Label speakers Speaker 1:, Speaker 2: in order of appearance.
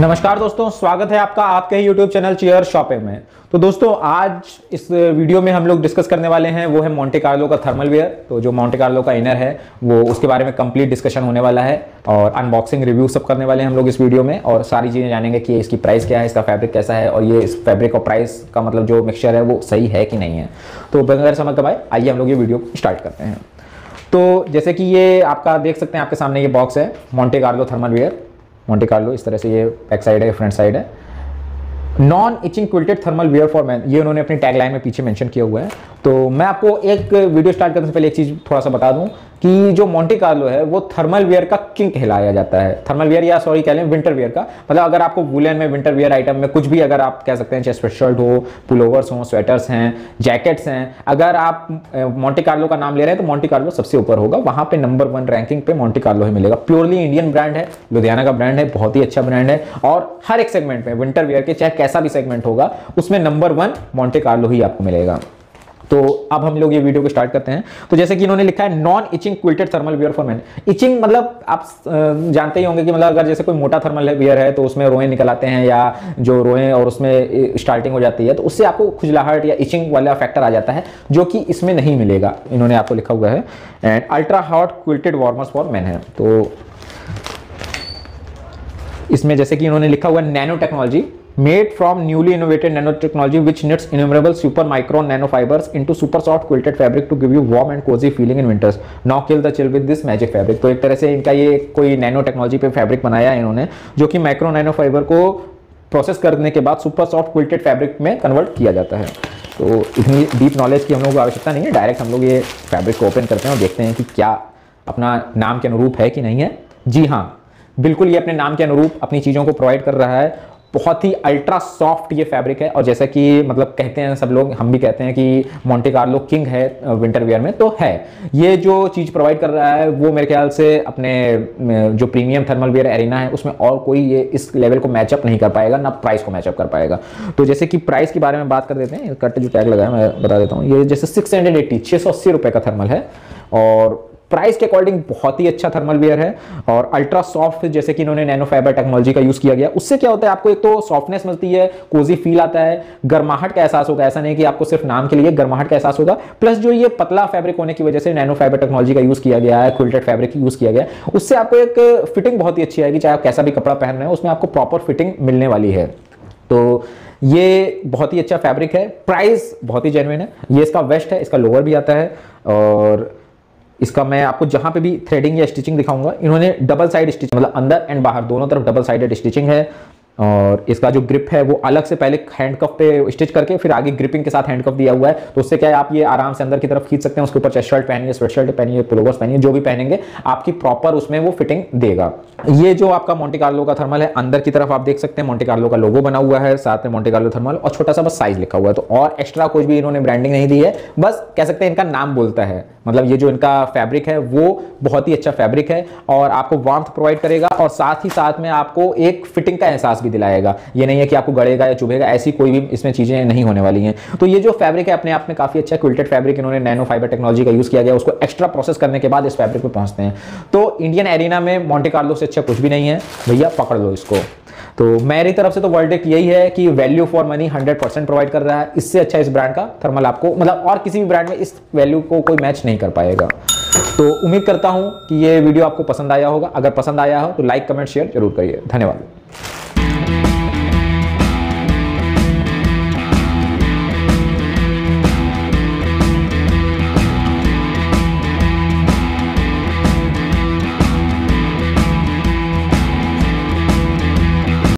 Speaker 1: नमस्कार दोस्तों, स्वागत है आपका आपके ही YouTube चैनल चेयर शॉपिंग में। तो दोस्तों, आज इस वीडियो में हम लोग डिस्कस करने वाले हैं, वो है मोंटे कार्लो का थर्मल वेयर तो जो मोंटे कार्लो का इनर है, वो उसके बारे में कंप्लीट डिस्कशन होने वाला है और अनबॉक्सिंग रिव्यू सब करने वाले हैं हम लोग इस वीडियो में और सारी चीज़ें जानेंगे कि इसकी प्राइस क्या है, इसका फैब्रिक कैसा है और ये इस फैब्रिक और प्राइस का मतलब जो मिक्सचर है, वो सही है कि नहीं है। तो बगैर समझ कमाए, आइए हम लोग ये वीडियो स्टार्ट करते हैं। तो जैसे कि ये आपका देख सकते हैं, आपके सामने ये बॉक्स है Monte Carlo thermal wear Monte Carlo इस तरह से ये बैक साइड है फ्रंट साइड है। Non itching quilted thermal wear for man ये उन्होंने अपनी टैगलाइन में पीछे मेंशन किया हुआ है। तो मैं आपको एक वीडियो स्टार्ट करने से पहले एक चीज़ थोड़ा सा बता दूँ कि जो मोंटे कार्लो है, वो थर्मल वेयर का किंग कहलाया जाता है। थर्मल वेयर या सॉरी कह लें विंटर वेयर का। मतलब अगर आपको वुलन में विंटर वेयर आइटम में कुछ भी अगर आप कह सकते हैं, चाहे शर्ट हो पुलोवर्स हो स्वेटर्स हैं जैकेट्स हैं, अगर आप मोंटे कार्लो का नाम ले रहे हैं तो मोंटे कार्लो सबसे ऊपर होगा। वहाँ पे नंबर वन रैंकिंग पे मोंटे कार्लो ही मिलेगा। प्योरली इंडियन ब्रांड है, लुधियाना का ब्रांड है, बहुत ही अच्छा ब्रांड है। और हर एक सेगमेंट में विंटर वेयर के, चाहे कैसा भी सेगमेंट होगा, उसमें नंबर वन मोंटे कार्लो ही आपको मिलेगा। तो अब हम लोग ये वीडियो को स्टार्ट करते हैं। तो जैसे कि इन्होंने लिखा है non itching quilted thermal wear for man itching मतलब आप जानते ही होंगे कि मतलब अगर जैसे कोई मोटा थर्मल वियर है तो उसमें रोए निकल आते हैं या जो रोए और उसमें स्टार्टिंग हो जाती है तो उससे आपको खुजलाहट या इचिंग वाला फैक्टर आ जाता है, जो कि इसमें नहीं मिलेगा। इन्होंने आपको लिखा हुआ है। And ultra hot quilted warmers for man है। तो इसमें जैसे कि इन्होंने लिखा हुआ है nano technology made from newly innovated nanotechnology which knits innumerable super micron nanofibers into super soft quilted fabric to give you warm and cozy feeling in winters. Now kill the chill with this magic fabric. तो एक तरह से इनका ये कोई nano technology पे fabric बनाया है इन्होंने, जो कि माइक्रो नैनो फाइबर को प्रोसेस करने के बाद सुपर सॉफ्ट क्विल्टेड फैब्रिक में कन्वर्ट किया जाता है। तो इतनी डीप नॉलेज की हम लोगों को आवश्यकता नहीं है डायरेक्ट हम लोग ये फैब्रिक को ओपन करते हैं और देखते हैं कि क्या अपना नाम के अनुरूप है कि नहीं है। जी हाँ बिल्कुल ये अपने नाम के अनुरूप अपनी चीज़ों को प्रोवाइड कर रहा है बहुत ही अल्ट्रा सॉफ्ट ये फैब्रिक है और जैसा कि मतलब कहते हैं सब लोग, हम भी कहते हैं कि मोंटे कार्लो किंग है विंटर वेयर में तो है। ये जो चीज़ प्रोवाइड कर रहा है, वो मेरे ख्याल से अपने जो प्रीमियम थर्मल वेयर एरिना है, उसमें और कोई ये इस लेवल को मैचअप नहीं कर पाएगा, ना प्राइस को मैचअप कर पाएगा। तो जैसे कि प्राइस के बारे में बात कर देते हैं, कट जो टैग लगाया, मैं बता देता हूँ। ये जैसे सिक्स हंड्रेड एट्टी छः सौ अस्सी रुपये का थर्मल है और प्राइस के अकॉर्डिंग बहुत ही अच्छा थर्मल वेयर है और अल्ट्रा सॉफ्ट, जैसे कि इन्होंने नैनो फाइबर टेक्नोलॉजी का यूज़ किया गया। उससे क्या होता है, आपको एक तो सॉफ्टनेस मिलती है कोजी फील आता है, गर्माहट का एहसास होगा। ऐसा नहीं कि आपको सिर्फ़ नाम के लिए गर्माहट का एहसास होगा। प्लस जो ये पतला फैब्रिक होने की वजह से नैनो फाइबर टेक्नोलॉजी का यूज़ किया गया है क्विल्टेड फैब्रिक यूज़ किया गया उससे आपको एक फिटिंग बहुत ही अच्छी आएगी, चाहे आप कैसा भी कपड़ा पहन रहे हैं, उसमें आपको प्रॉपर फिटिंग मिलने वाली है। तो ये बहुत ही अच्छा फैब्रिक है। प्राइस बहुत ही जेनविन है। ये इसका वेस्ट है, इसका लोअर भी आता है और इसका मैं आपको जहाँ पे भी थ्रेडिंग या स्टिचिंग दिखाऊँगा, इन्होंने डबल साइड स्टिचिंग मतलब अंदर एंड बाहर, दोनों तरफ़ डबल साइडेड स्टिचिंग है। और इसका जो ग्रिप है वो अलग से पहले हैंडकफ पे स्टिच करके फिर आगे ग्रिपिंग के साथ हैंडकफ दिया हुआ है। तो उससे क्या है, आप ये आराम से अंदर की तरफ़ खींच सकते हैं, उसके ऊपर चेस्ट शर्ट पहनिए स्वेट शर्ट पहनिए पुलोवर्स पहनिए, जो भी पहनेंगे, आपकी प्रॉपर उसमें वो फिटिंग देगा। ये जो आपका मोन्टी कार्लो का थर्मल है, अंदर की तरफ़ आप देख सकते हैं मोन्टी कार्लो का लोगो बना हुआ है, साथ में मोन्टी कार्लो थर्मल और छोटा सा बस साइज़ लिखा हुआ है। तो और एक्स्ट्रा कुछ भी इन्होंने ब्रांडिंग नहीं दी है, बस कह सकते हैं इनका नाम बोलता है। मतलब ये जो इनका फैब्रिक है, वो बहुत ही अच्छा फैब्रिक है और आपको वार्म प्रोवाइड करेगा और साथ ही साथ में आपको एक फिटिंग का एहसास भी दिलाएगा। ये नहीं है कि आपको गड़ेगा या चुभेगा, ऐसी कोई भी इसमें चीज़ें नहीं होने वाली हैं। तो ये जो फैब्रिक है, अपने आप में काफ़ी अच्छा क्विल्टेड फैब्रिक इन्होंने नैनो फाइबर टेक्नोलॉजी का यूज़ किया गया, उसको एक्स्ट्रा प्रोसेस करने के बाद इस फैब्रिक पर पहुँचते हैं। तो इंडियन एरिना में मॉन्टे कार्लो से अच्छा कुछ भी नहीं है। भैया, पकड़ लो इसको। तो मेरी तरफ़ से तो वर्ल्ड यही है कि value for money 100 percent provide कर रहा है। इससे अच्छा इस ब्रांड का थर्मल आपको मतलब और किसी भी ब्रांड में इस वैल्यू को कोई मैच नहीं कर पाएगा। तो उम्मीद करता हूँ कि ये वीडियो आपको पसंद आया होगा। अगर पसंद आया हो तो लाइक कमेंट शेयर ज़रूर करिए। धन्यवाद। Thank you